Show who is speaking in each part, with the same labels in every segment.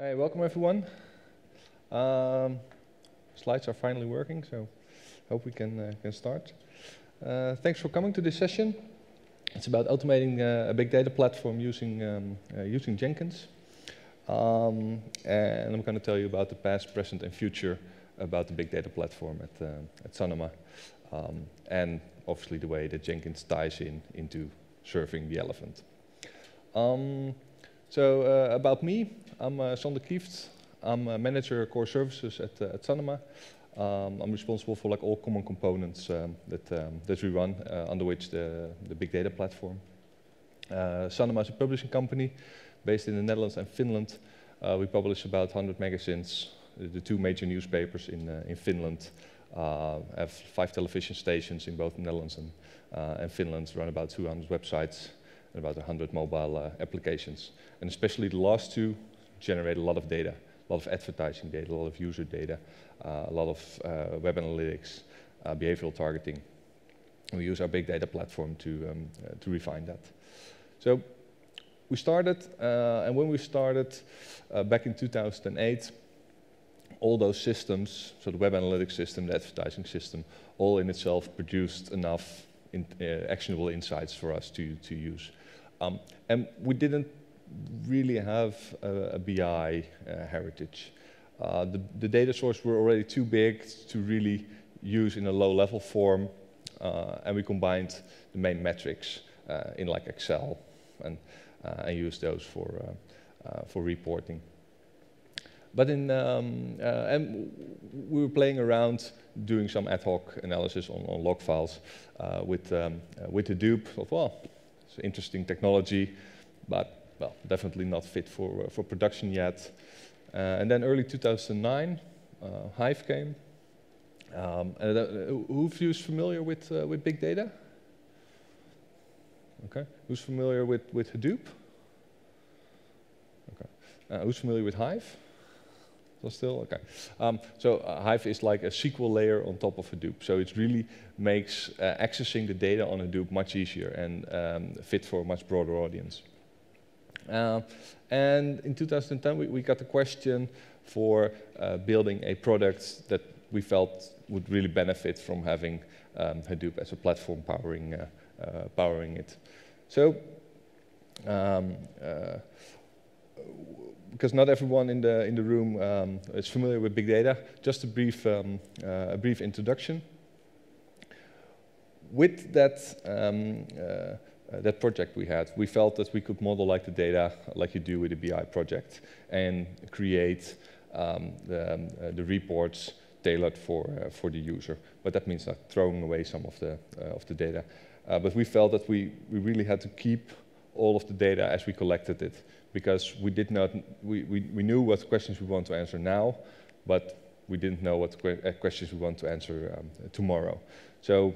Speaker 1: Hey, welcome everyone. Um, slides are finally working, so hope we can uh, can start. Uh, thanks for coming to this session. It's about automating uh, a big data platform using um, uh, using Jenkins, um, and I'm going to tell you about the past, present, and future about the big data platform at uh, at Sanoma, um, and obviously the way that Jenkins ties in into serving the elephant. So uh, about me, I'm uh, Sander Kieft. I'm a manager of core services at, uh, at Sanoma. Um, I'm responsible for like all common components um, that, um, that we run, uh, under which the, the big data platform. Uh, Sanoma is a publishing company based in the Netherlands and Finland. Uh, we publish about 100 magazines, the two major newspapers in, uh, in Finland. Uh, have five television stations in both the Netherlands and, and Finland, run about 200 websites and about 100 mobile applications. And especially the last two generate a lot of data, a lot of advertising data, a lot of user data, uh, a lot of uh, web analytics, uh, behavioral targeting. We use our big data platform to, um, to refine that. So we started, and when we started back in 2008, all those systems, so the web analytics system, the advertising system, all in itself produced enough in, uh, actionable insights for us to, to use. Um, and we didn't really have a, a BI uh, heritage. Uh, the, the, data source were already too big to really use in a low-level form, and we combined the main metrics in like Excel and, and used those for, for reporting. But in, um, and we were playing around doing some ad hoc analysis on, on log files with, um, with Hadoop of, well, it's interesting technology, but well, definitely not fit for, uh, for production yet. Uh, and then early 2009, uh, Hive came. Um, and, who of you is familiar with, with big data? Okay. Who's familiar with, with Hadoop? Okay. Uh, who's familiar with Hive? So still okay. Um, so uh, Hive is like a SQL layer on top of Hadoop. So it really makes uh, accessing the data on Hadoop much easier and um, fit for a much broader audience. Uh, and in 2010, we, we, got the question for uh, building a product that we felt would really benefit from having um, Hadoop as a platform powering, uh, uh powering it. So, um, because not everyone in the, in the room um, is familiar with big data, just a brief, um, uh, a brief introduction. With that um, uh, that project we had, we felt that we could model like the data like you do with a BI project and create um, the, um, uh, the, reports tailored for, uh, for the user. But that means not throwing away some of the, uh, of the data. Uh, but we felt that we, we really had to keep all of the data as we collected it because we did not, we, we, we knew what questions we want to answer now, but we didn't know what que uh, questions we want to answer um, tomorrow. So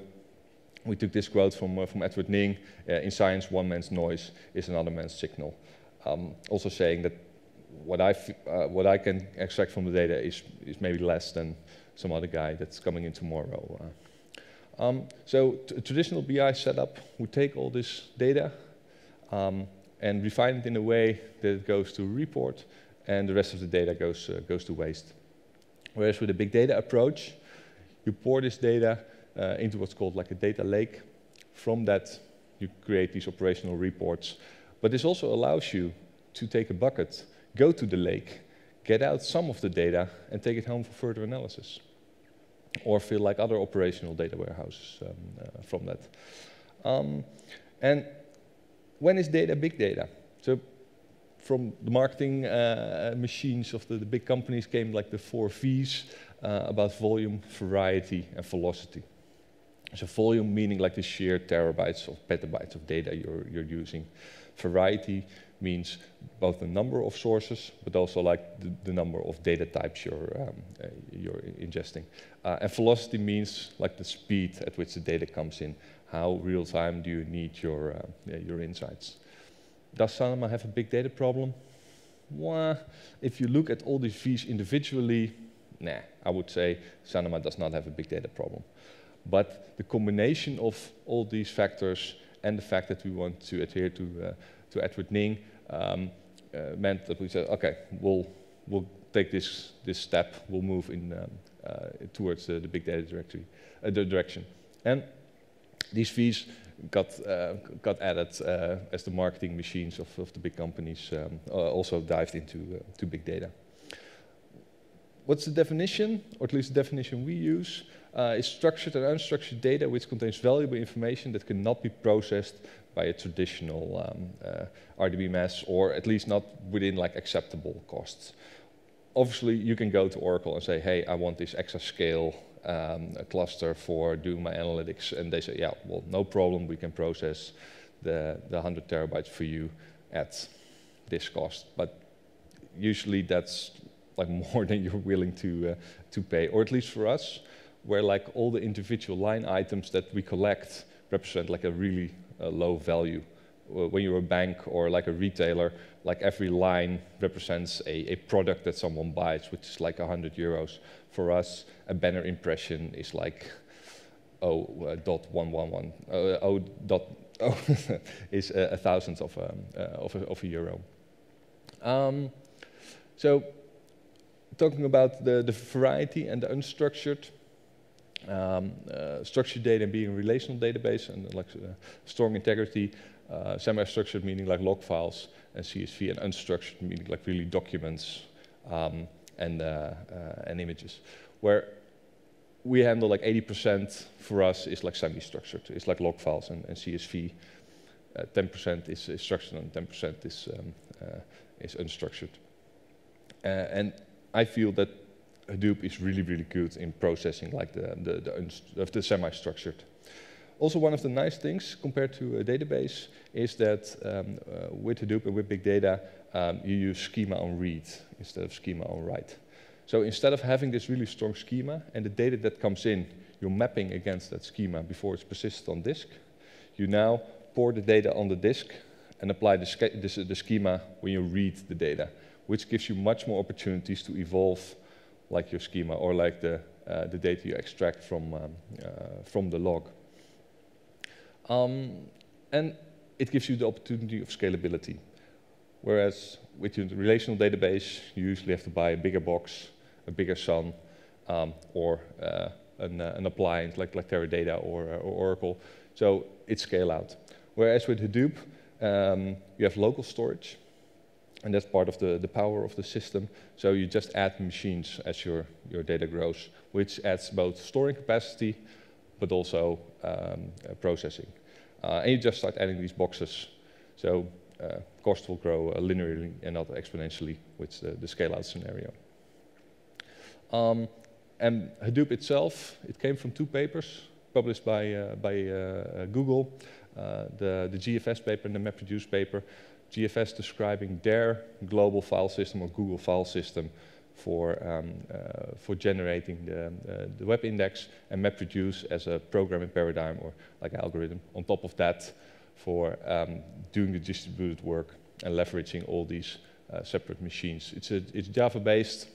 Speaker 1: we took this quote from, uh, from Edward Ng, uh, in science, one man's noise is another man's signal. Um, also saying that what I, uh, what I can extract from the data is, is maybe less than some other guy that's coming in tomorrow. Uh, um, so a traditional BI setup would take all this data um, and refine it in a way that it goes to report and the rest of the data goes, uh, goes to waste. Whereas with a big data approach, you pour this data uh, into what's called like a data lake. From that, you create these operational reports. But this also allows you to take a bucket, go to the lake, get out some of the data, and take it home for further analysis. Or fill like other operational data warehouses um, uh, from that. Um, and when is data big data? So from the marketing uh, machines of the, the, big companies came like the four V's uh, about volume, variety, and velocity. So volume meaning like the sheer terabytes or petabytes of data you're, you're using. Variety means both the number of sources, but also like the, the number of data types you're, um, uh, you're ingesting. Uh, and velocity means like the speed at which the data comes in. How real time do you need your, uh, your insights? Does Sanoma have a big data problem? Well, if you look at all these V's individually, nah, I would say Sanoma does not have a big data problem. But the combination of all these factors and the fact that we want to adhere to, uh, to Edward Ng um, uh, meant that we said, okay, we'll, we'll take this, this step, we'll move in, um, uh, towards the, the, big data directory, uh, the direction. And these fees got, uh, got added uh, as the marketing machines of, of the big companies um, also dived into to big data. What's the definition, or at least the definition we use? uh, is structured and unstructured data which contains valuable information that cannot be processed by a traditional um, uh, RDBMS or at least not within like acceptable costs. Obviously, you can go to Oracle and say, hey, I want this exascale um, cluster for doing my analytics. And they say, yeah, well, no problem. We can process the, the 100 terabytes for you at this cost. But usually that's like more than you're willing to, uh, to pay, or at least for us where like all the individual line items that we collect represent like a really uh, low value. When you're a bank or like a retailer, like every line represents a, a product that someone buys, which is like 100 euros. For us, a banner impression is like 0.111, uh, dot one one one, uh, dot, oh is a, a thousandth of, um, uh, of, a, of a euro. Um, so, talking about the, the variety and the unstructured, um, uh, structured data being a relational database and like uh, strong integrity, uh, semi-structured meaning like log files, and CSV, and unstructured meaning like really documents um, and, uh, uh, and images. Where we handle like 80% for us is like semi-structured. It's like log files and, and CSV. 10% is, is, structured and 10% is, um, is unstructured. and I feel that Hadoop is really, really good in processing like the, the, the, the semi-structured. Also, one of the nice things compared to a database is that um, uh, with Hadoop and with big data, um, you use schema on read instead of schema on write. So instead of having this really strong schema and the data that comes in, you're mapping against that schema before it's persisted on disk, you now pour the data on the disk and apply the, the schema when you read the data, which gives you much more opportunities to evolve like your schema or like the, uh, the data you extract from, um, uh, from the log. Um, and it gives you the opportunity of scalability. Whereas with your relational database, you usually have to buy a bigger box, a bigger SAN, um, or uh, an, uh, an, appliance like, like Teradata or, uh, or, Oracle. So it's scale out. Whereas with Hadoop, um, you have local storage, and that's part of the, the power of the system. So you just add machines as your, your data grows, which adds both storing capacity, but also um, uh, processing. Uh, and you just start adding these boxes. So uh, cost will grow uh, linearly and not exponentially with the, the scale-out scenario. Um, and Hadoop itself, it came from two papers published by, uh, by uh, Google, the, the GFS paper and the MapReduce paper, GFS describing their global file system or Google file system for, um, uh, for generating the, uh, the web index and MapReduce as a programming paradigm or like an algorithm. On top of that, for um, doing the distributed work and leveraging all these uh, separate machines. It's, a, it's Java-based,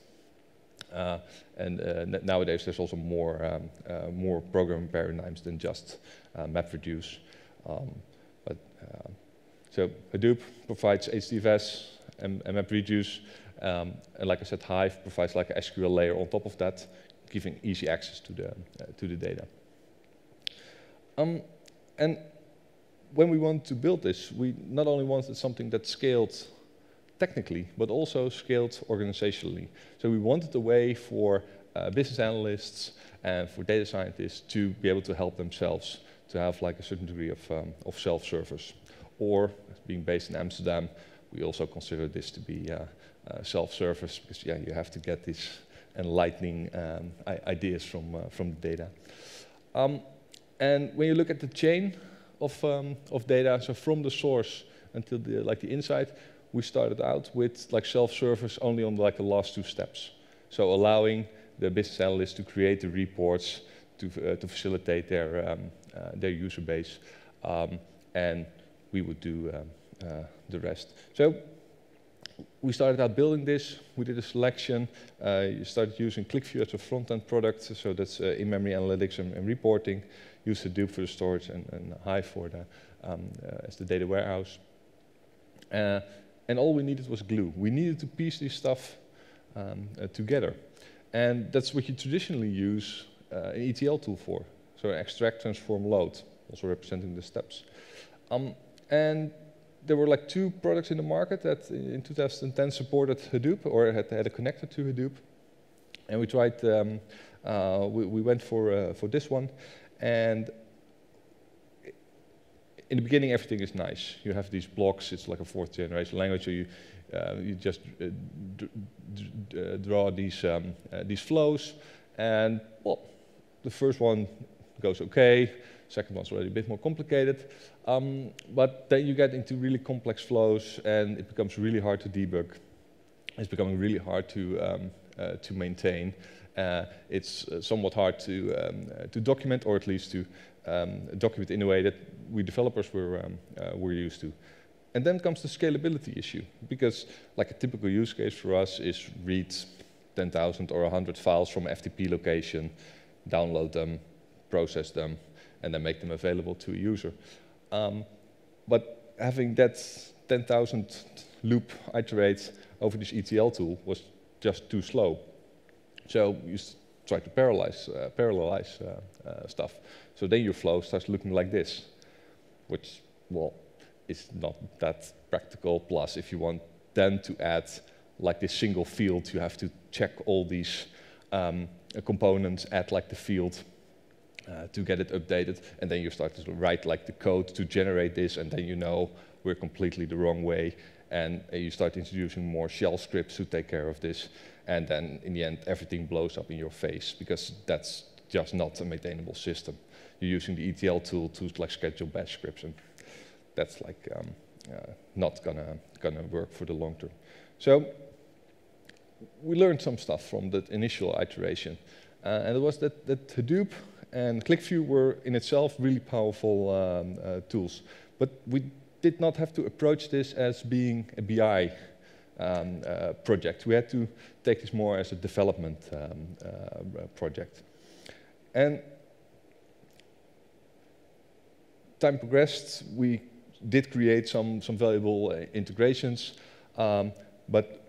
Speaker 1: uh, and uh, nowadays there's also more, um, uh, more programming paradigms than just MapReduce. Um, but so Hadoop provides HDFS and, and MapReduce. Um, and like I said, Hive provides like an SQL layer on top of that, giving easy access to the, uh, to the data. Um, and when we want to build this, we not only wanted something that scaled technically, but also scaled organizationally. So we wanted a way for uh, business analysts and for data scientists to be able to help themselves to have like a certain degree of, um, of self-service or being based in Amsterdam, we also consider this to be uh, uh, self-service because yeah, you have to get these enlightening um, ideas from, uh, from the data. Um, and when you look at the chain of, um, of data, so from the source until the, like the insight, we started out with like self-service only on like the last two steps. So allowing the business analysts to create the reports to, uh, to facilitate their, um, uh, their user base. Um, and we would do um, uh, the rest. So we started out building this. We did a selection. Uh, you started using QlikView as a front-end product, so that's uh, in-memory analytics and, and, reporting. Used Hadoop for the storage and, and Hive for the um, uh, as the data warehouse. Uh, and all we needed was glue. We needed to piece this stuff um, uh, together. And that's what you traditionally use uh, an ETL tool for. So extract, transform, load, also representing the steps. Um, and there were like two products in the market that in 2010 supported Hadoop or had, had a connector to Hadoop. And we tried, um, uh, we, we, went for, uh, for this one. And in the beginning, everything is nice. You have these blocks, it's like a fourth generation language, so you, uh, you just uh, uh, draw these, um, uh, these flows. And, well, the first one goes okay, second one's already a bit more complicated. Um, but then you get into really complex flows and it becomes really hard to debug. It's becoming really hard to, um, uh, to maintain. Uh, it's uh, somewhat hard to, um, to document or at least to um, document in a way that we developers were, um, uh, were used to. And then comes the scalability issue, because like a typical use case for us is read 10,000 or 100 files from FTP location, download them, process them, and then make them available to a user. Um, but having that 10,000 loop iterate over this ETL tool was just too slow. So you try to parallelize, uh, parallelize uh, uh, stuff. So then your flow starts looking like this, which, well, is not that practical. Plus, if you want then to add like this single field, you have to check all these um, components add like the field uh, to get it updated, and then you start to write like the code to generate this, and then you know we're completely the wrong way, and uh, you start introducing more shell scripts to take care of this, and then in the end everything blows up in your face because that's just not a maintainable system. You're using the ETL tool to like schedule batch scripts, and that's like um, uh, not gonna gonna work for the long term. So we learned some stuff from that initial iteration, uh, and it was that, that Hadoop and QlikView were in itself really powerful um, uh, tools, but we did not have to approach this as being a BI um, uh, project. We had to take this more as a development um, uh, project. And time progressed, we did create some, some valuable uh, integrations, um, but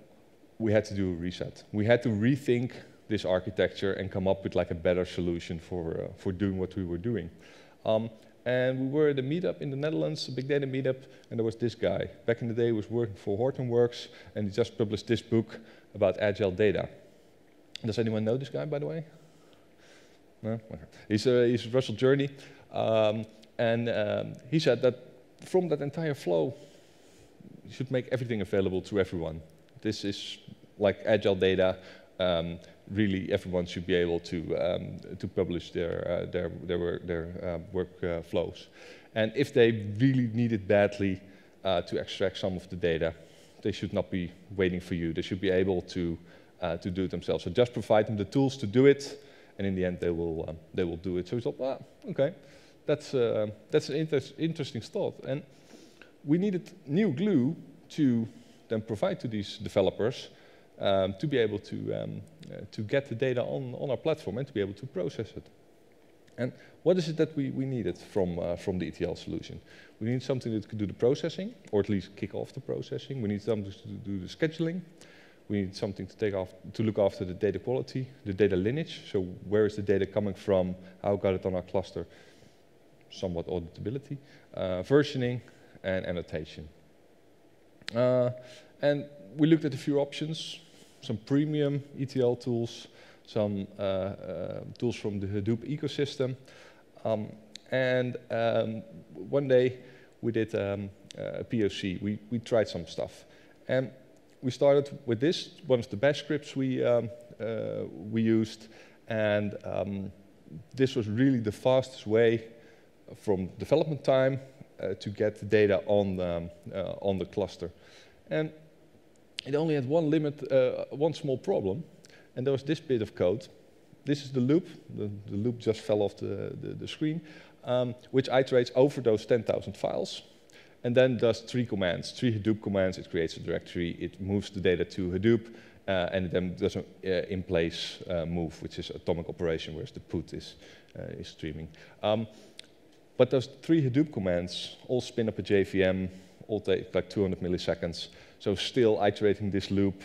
Speaker 1: we had to do a reset. We had to rethink this architecture and come up with like a better solution for, uh, for doing what we were doing. Um, and we were at a meetup in the Netherlands, a big data meetup, and there was this guy. Back in the day, he was working for Hortonworks, and he just published this book about agile data. Does anyone know this guy, by the way? No? He's, uh, he's Russell Jurney. Um, and um, he said that from that entire flow, you should make everything available to everyone. This is like agile data. Um, really, everyone should be able to um, to publish their uh, their their, their uh, work uh. And if they really need it badly uh, to extract some of the data, they should not be waiting for you. They should be able to uh, to do it themselves. So just provide them the tools to do it, and in the end, they will um, they will do it. So we thought, well, okay that's, uh, that's an inter interesting thought. And we needed new glue to then provide to these developers um, to be able to, um, uh, to get the data on, on our platform and to be able to process it. And what is it that we, we needed from, uh, from the ETL solution? We need something that could do the processing, or at least kick off the processing. We need something to do the scheduling. We need something to, take off, to look after the data quality, the data lineage. So where is the data coming from? How got it on our cluster? somewhat auditability, uh, versioning, and annotation. Uh, and we looked at a few options, some premium ETL tools, some uh, uh, tools from the Hadoop ecosystem. Um, and um, one day we did um, a POC. We, we tried some stuff. And we started with this, one of the bash scripts we, um, uh, we used. And um, this was really the fastest way from development time uh, to get the data on the, uh, on the cluster. And it only had one limit, uh, one small problem, and there was this bit of code. This is the loop. The, the loop just fell off the, the, the screen, um, which iterates over those 10,000 files and then does three commands, three Hadoop commands. It creates a directory, it moves the data to Hadoop, uh, and then does an uh, in-place uh, move, which is atomic operation, whereas the put is, uh, is streaming. Um, but those three Hadoop commands all spin up a JVM, all take like 200 milliseconds. So still iterating this loop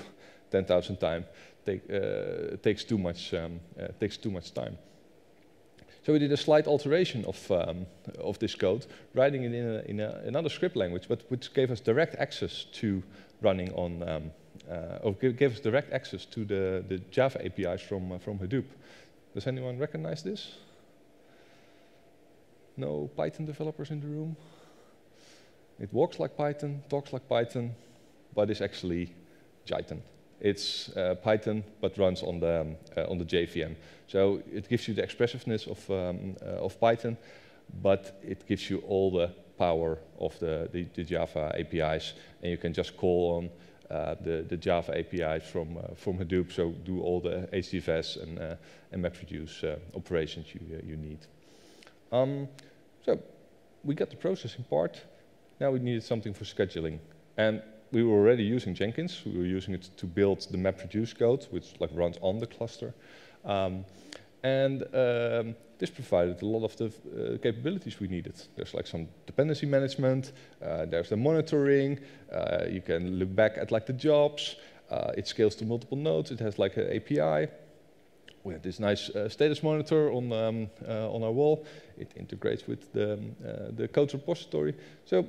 Speaker 1: 10,000 times take, takes too much takes too much time. So we did a slight alteration of, um, of this code, writing it in, a, in a, another script language, but which gave us direct access to running on, um, uh, or gave us direct access to the, the Java APIs from, uh, from Hadoop. Does anyone recognize this? No Python developers in the room? It walks like Python, talks like Python, but is actually Jython. It's uh, Python, but runs on the, um, uh, on the JVM. So it gives you the expressiveness of, um, uh, of Python, but it gives you all the power of the, the, the Java APIs, and you can just call on uh, the, the Java APIs from, uh, from Hadoop, so do all the HDFS and, uh, and MapReduce operations you, you need. Um, so we got the processing part. Now we needed something for scheduling. And we were already using Jenkins. We were using it to build the MapReduce code, which like runs on the cluster. Um, and um, this provided a lot of the uh, capabilities we needed. There's like some dependency management, uh, there's the monitoring, uh, you can look back at like the jobs, uh, it scales to multiple nodes, it has like an API. We have this nice uh, status monitor on, um, uh, on our wall. It integrates with the, um, the code repository. So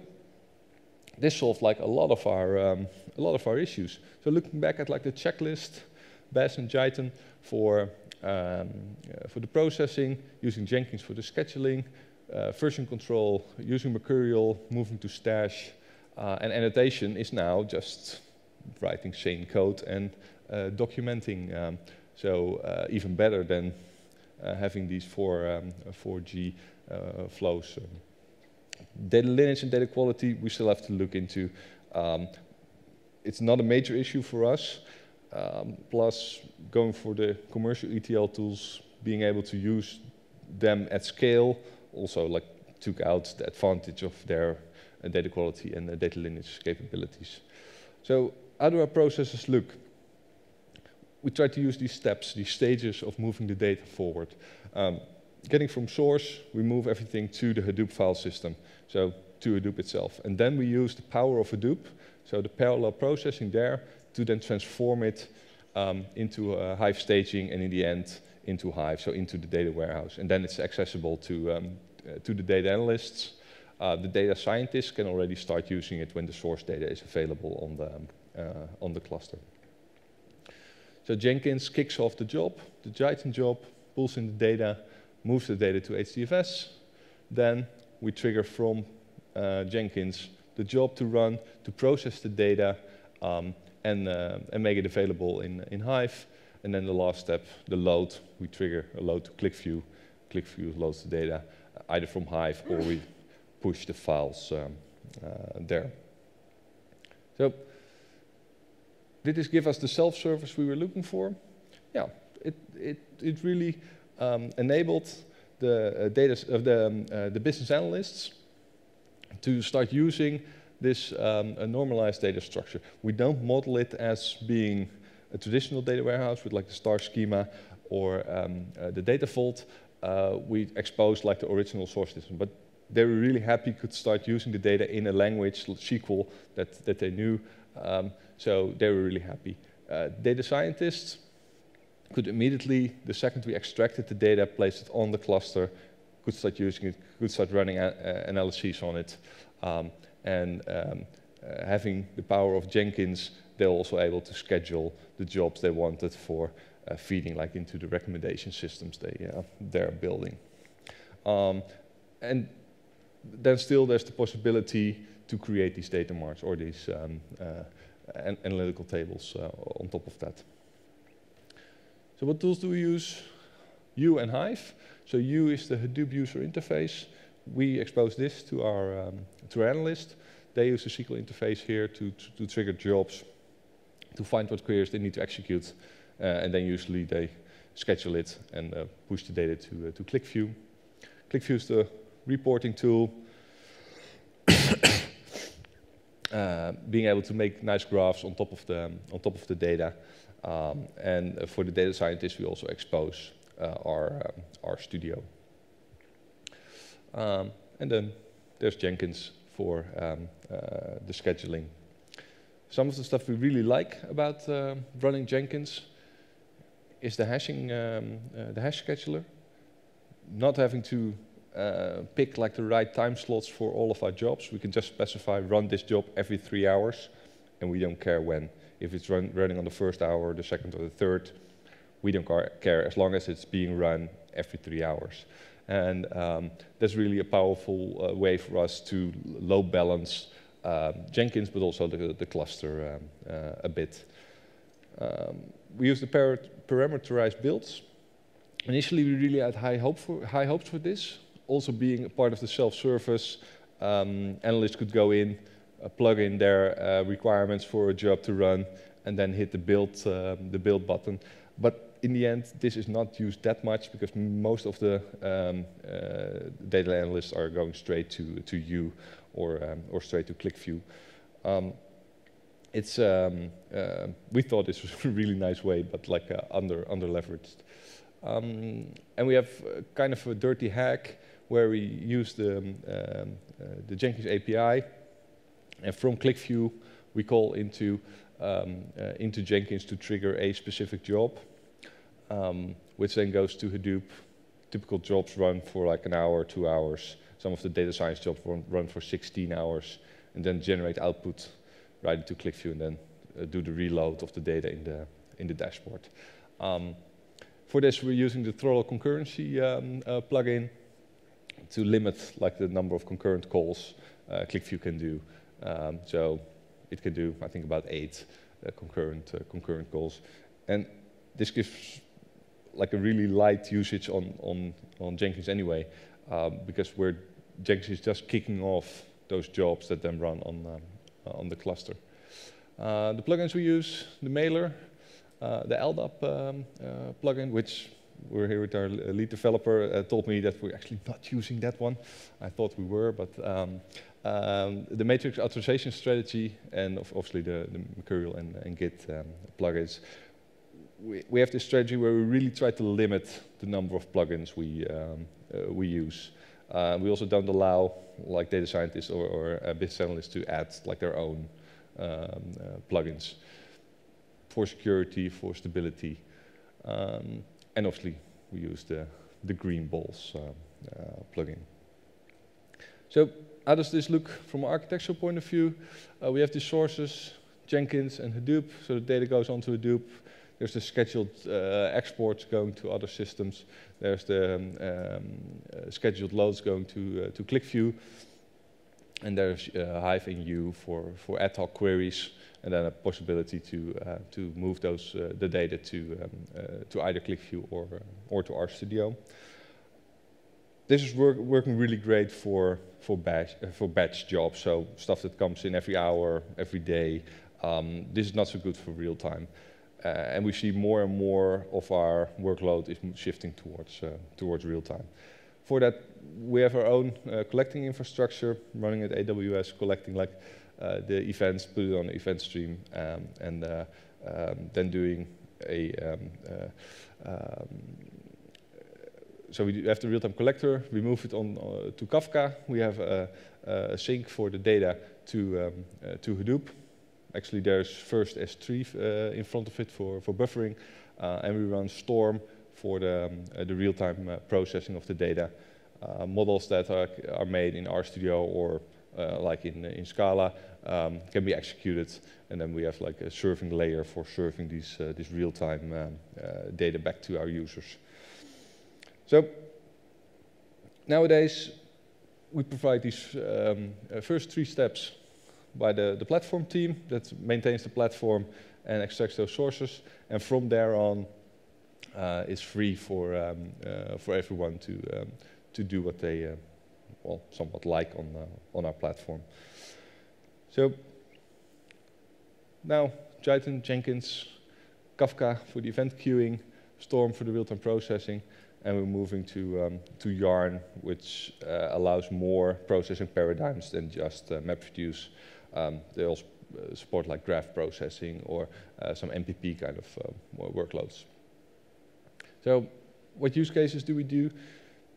Speaker 1: this solved like a lot of our um, a lot of our issues. So looking back at like the checklist, Bash and Jython for um, uh, for the processing, using Jenkins for the scheduling, uh, version control, using Mercurial, moving to Stash, uh, and annotation is now just writing sane code and uh, documenting. Um, so uh, even better than uh, having these four um, 4G flows. Data lineage and data quality, we still have to look into. Um, it's not a major issue for us. Um, plus, going for the commercial ETL tools, being able to use them at scale, also like took out the advantage of their uh, data quality and data lineage capabilities. So, how do our processes look? We try to use these steps, these stages of moving the data forward. Um, getting from source, we move everything to the Hadoop file system, so to Hadoop itself. And then we use the power of Hadoop, so the parallel processing there, to then transform it um, into a Hive staging and in the end into Hive, so into the data warehouse. And then it's accessible to, um, uh, to the data analysts. Uh, the data scientists can already start using it when the source data is available on the, um, uh, on the cluster. So Jenkins kicks off the job, the Jython job, pulls in the data, moves the data to HDFS. Then we trigger from uh, Jenkins the job to run to process the data um, and, uh, and make it available in, in Hive. And then the last step, the load, we trigger a load to QlikView. QlikView loads the data either from Hive or we push the files um, uh, there. So did this give us the self-service we were looking for? Yeah, it, it, it really um, enabled the, uh, data, uh, the, um, uh, the business analysts to start using this um, normalized data structure. We don't model it as being a traditional data warehouse with like the star schema or um, uh, the data vault. Uh, we expose like the original source system, but they were really happy could start using the data in a language, SQL, that, that they knew. Um, so they were really happy. Uh, data scientists could immediately, the second we extracted the data, place it on the cluster, could start using it, could start running analyses on it. Um, and um, uh, having the power of Jenkins, they're also able to schedule the jobs they wanted for uh, feeding like into the recommendation systems they, uh, they're building. Um, and then still there's the possibility to create these data marts or these um, uh, an analytical tables uh, on top of that. So what tools do we use? Hue and Hive. So Hue is the Hadoop user interface. We expose this to our, um, to our analyst. They use the SQL interface here to, to, to, trigger jobs, to find what queries they need to execute, uh, and then usually they schedule it and uh, push the data to, uh, to QlikView. QlikView is the reporting tool. Uh, being able to make nice graphs on top of the, on top of the data um, and for the data scientists, we also expose uh, our, um, RStudio. Um, and then there's Jenkins for uh, the scheduling. some of the stuff we really like about running Jenkins is the hashing, um, the hash scheduler. Not having to uh, pick like the right time slots for all of our jobs. We can just specify run this job every three hours, and we don't care when. If it's run, running on the first hour, the second, or the third, we don't care as long as it's being run every three hours. And um, that's really a powerful uh, way for us to load balance um, Jenkins, but also the, the cluster um, uh, a bit. Um, we use the parameterized builds. Initially, we really had high, hope for, high hopes for this. Also being a part of the self-service, um, analysts could go in, uh, plug in their uh, requirements for a job to run, and then hit the build, uh, the build button. But in the end, this is not used that much because most of the um, uh, data analysts are going straight to, to Hue or, um, or straight to QlikView. Um, it's, um, uh, we thought this was a really nice way, but like uh, under, under leveraged. And we have kind of a dirty hack where we use the, um, uh, the Jenkins API, and from QlikView, we call into, um, uh, into Jenkins to trigger a specific job um, which then goes to Hadoop. Typical jobs run for like an hour, two hours. Some of the data science jobs run, run for 16 hours, and then generate output right into QlikView, and then uh, do the reload of the data in the in the dashboard. Um, for this, we're using the Throttle concurrency um, uh, plugin to limit like the number of concurrent calls uh, QlikView can do. Um, so it can do, I think, about eight uh, concurrent uh, concurrent calls, and this gives like a really light usage on, on, on Jenkins anyway, um, because we're, Jenkins is just kicking off those jobs that then run on, um, on the cluster. Uh, the plugins we use, the mailer, uh, the LDAP um, uh, plugin, which we're here with our lead developer, uh, told me that we're actually not using that one. I thought we were, but um, um, the matrix authorization strategy and obviously the, the Mercurial and, and Git um, plugins we, we have this strategy where we really try to limit the number of plugins we, um, uh, we use. Uh, we also don't allow like data scientists or, or uh, business analysts to add like their own um, uh, plugins for security, for stability. Um, and obviously we use the, the green balls uh, uh, plugin. So how does this look from an architectural point of view? we have the sources, Jenkins and Hadoop, so the data goes onto Hadoop. There's the scheduled uh, exports going to other systems. There's the um, uh, scheduled loads going to, uh, to QlikView. And there's uh, Hive in Hue for, for ad hoc queries, and then a possibility to, uh, to move those, uh, the data to, um, to either QlikView or, or to RStudio. This is work, working really great for, for, batch, for batch jobs, so stuff that comes in every hour, every day. Um, this is not so good for real time. Uh, and we see more and more of our workload is shifting towards, uh, towards real time. For that, we have our own uh, collecting infrastructure running at AWS, collecting like the events, put it on the event stream, um, and um, then doing a um, um, so we have the real-time collector, we move it on uh, to Kafka. We have a, a, sink for the data to, um, uh, to Hadoop. Actually, there's first S3 uh, in front of it for, for buffering, uh, and we run Storm for the, um, uh, the real-time processing of the data. models that are, are made in RStudio or like in, in Scala um, can be executed, and then we have like a serving layer for serving these, this real-time um, data back to our users. So nowadays, we provide these um, uh, first three steps by the, the platform team that maintains the platform and extracts those sources. And from there on, uh, it's free for, um, uh, for everyone to, um, to do what they, uh, well, somewhat like on, uh, on our platform. So now, Jython, Jenkins, Kafka for the event queuing, Storm for the real-time processing, and we're moving to, um, to Yarn, which uh, allows more processing paradigms than just uh, MapReduce. Um, they also uh, support like graph processing or uh, some MPP kind of uh, workloads. So what use cases do we do?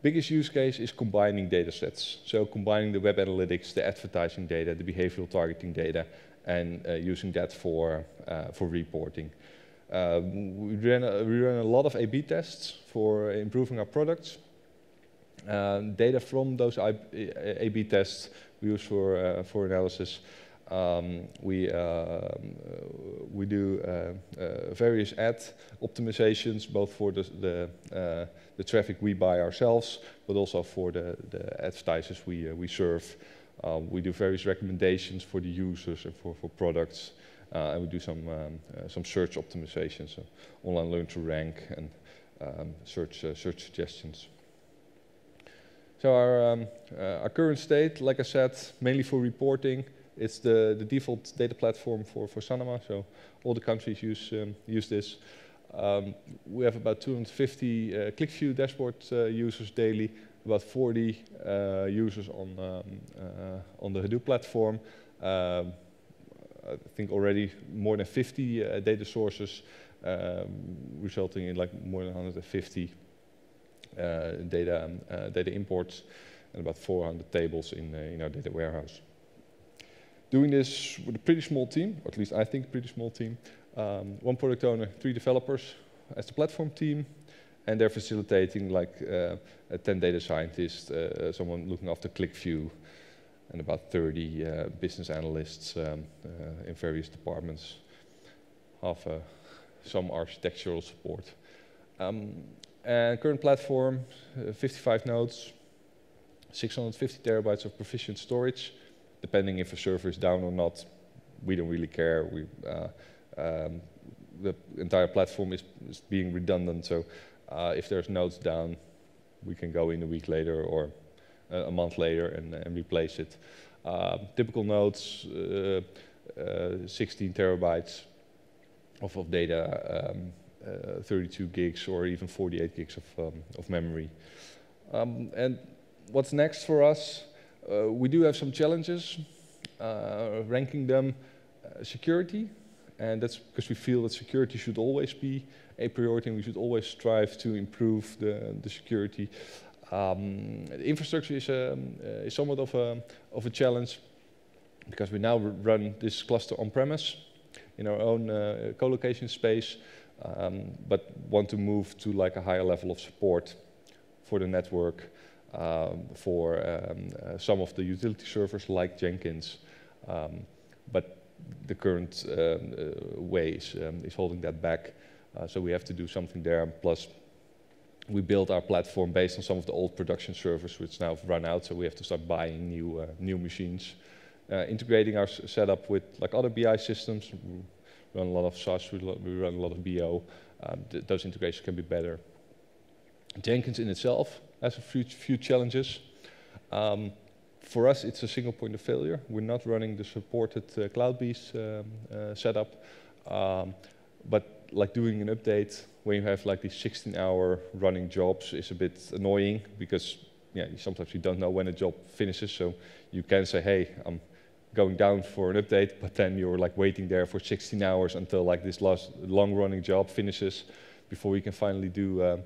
Speaker 1: Biggest use case is combining data sets. So combining the web analytics, the advertising data, the behavioral targeting data, and uh, using that for, uh, for reporting. Uh, we, ran a, we ran a lot of A-B tests for improving our products. data from those A-B tests we use for, for analysis. Um, we uh, we do uh, uh, various ad optimizations, both for the the, the, traffic we buy ourselves, but also for the, the advertisers we we serve. Um, we do various recommendations for the users and for, for products, and we do some um, some search optimizations, so online learn to rank and um, search search suggestions. So our, um, uh, our current state, like I said, mainly for reporting, it's the, the default data platform for, for Sanoma, so all the countries use, um, use this. Um, we have about 250 uh, QlikView dashboard uh, users daily, about 40 uh, users on, um, uh, on the Hadoop platform. Um, I think already more than 50 uh, data sources, um, resulting in like more than 150 uh, data, um, data imports and about 400 tables in, in our data warehouse doing this with a pretty small team, or at least I think pretty small team. Um, one product owner, three developers as the platform team, and they're facilitating like uh, a 10 data scientists, uh, someone looking after QlikView, and about 30 uh, business analysts um, uh, in various departments, half uh, some architectural support. Um, and current platform, uh, 55 nodes, 650 terabytes of proficient storage, depending if a server is down or not, we don't really care. We, uh, um, the entire platform is, is being redundant, so uh, if there's nodes down, we can go in a week later or uh, a month later and, and replace it. Uh, typical nodes, uh, uh, 16 terabytes of, of data, um, 32 gigs or even 48 gigs of, um, of memory. Um, and what's next for us? Uh, we do have some challenges, uh, ranking them uh, security, and that's because we feel that security should always be a priority and we should always strive to improve the, the security. Um, the infrastructure is, um, uh, is somewhat of a, of a challenge because we now run this cluster on-premise in our own uh, co-location space, um, but want to move to like a higher level of support for the network um, for um, uh, some of the utility servers like Jenkins. Um, but the current um, uh, way is, um, is, holding that back. Uh, so we have to do something there. Plus, we built our platform based on some of the old production servers, which now have run out. So we have to start buying new new machines. Uh, integrating our setup with like other BI systems. We run a lot of SAS, we, we run a lot of BO. Um, th those integrations can be better. Jenkins in itself has a few, few challenges. Um, for us, it's a single point of failure. We're not running the supported uh, CloudBees um, uh, setup, um, but like doing an update when you have like these 16-hour running jobs is a bit annoying because yeah, sometimes you don't know when a job finishes. So you can say, hey, I'm going down for an update, but then you're like waiting there for 16 hours until like this last long-running job finishes before we can finally do um,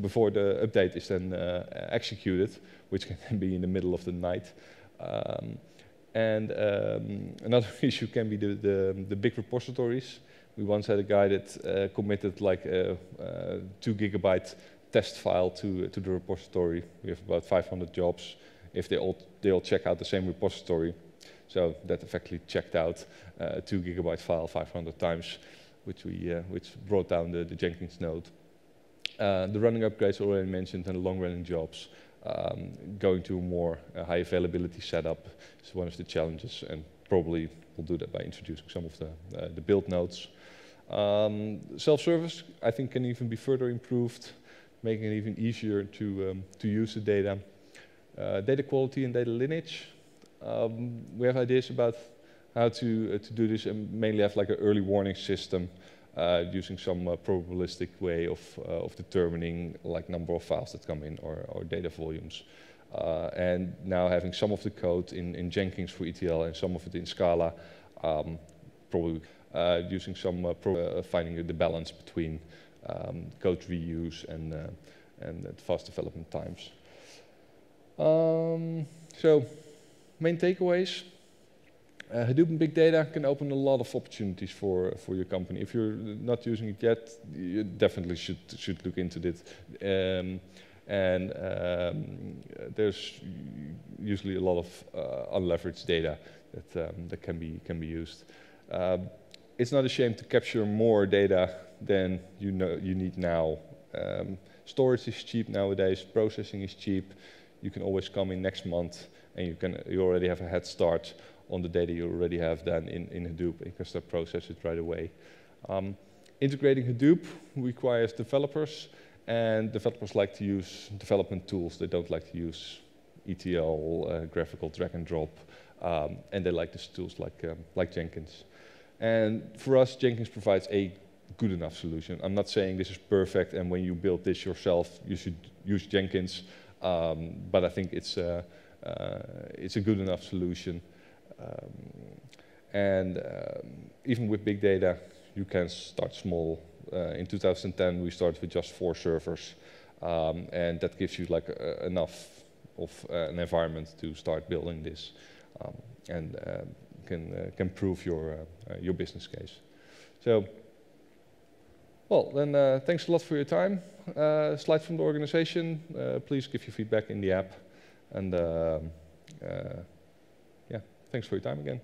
Speaker 1: before the update is then uh, executed, which can be in the middle of the night. Um, and um, another issue can be the, the, the, big repositories. We once had a guy that uh, committed like a, a, two gigabyte test file to, to the repository. We have about 500 jobs if they all, they all check out the same repository. So that effectively checked out uh, a two gigabyte file 500 times, which, we, uh, which brought down the, the Jenkins node. Uh, the running upgrades already mentioned and the long running jobs. Um, going to a more uh, high availability setup is one of the challenges and probably we'll do that by introducing some of the, uh, the build nodes. Um, Self-service, I think, can even be further improved, making it even easier to, um, to use the data. Uh, data quality and data lineage. Um, we have ideas about how to, uh, to do this and mainly have like an early warning system using some uh, probabilistic way of, uh, of determining like number of files that come in or, or data volumes. Uh, and now having some of the code in, in Jenkins for ETL and some of it in Scala, um, probably uh, using some finding the balance between um, code reuse and, and fast development times. Um, so, main takeaways. Uh, Hadoop and big data can open a lot of opportunities for for your company. If you're not using it yet, you definitely should should look into it. Um, and um, there's usually a lot of uh, unleveraged data that um, that can be can be used. Um, it's not a shame to capture more data than you know you need now. Um, storage is cheap nowadays. Processing is cheap. You can always come in next month, and you can you already have a head start on the data you already have then in, in Hadoop. You can start process it right away. Um, integrating Hadoop requires developers, and developers like to use development tools. They don't like to use ETL, uh, graphical drag and drop, um, and they like these tools like, um, like Jenkins. And for us, Jenkins provides a good enough solution. I'm not saying this is perfect, and when you build this yourself, you should use Jenkins, um, but I think it's, uh, uh, it's a good enough solution. Um, and um, even with big data, you can start small. Uh, in 2010, we started with just four servers, um, and that gives you like uh, enough of uh, an environment to start building this, um, and uh, can uh, can prove your uh, your business case. So, well, then thanks a lot for your time. Slide from the organization. please give your feedback in the app, and. Um, Thanks for your time again.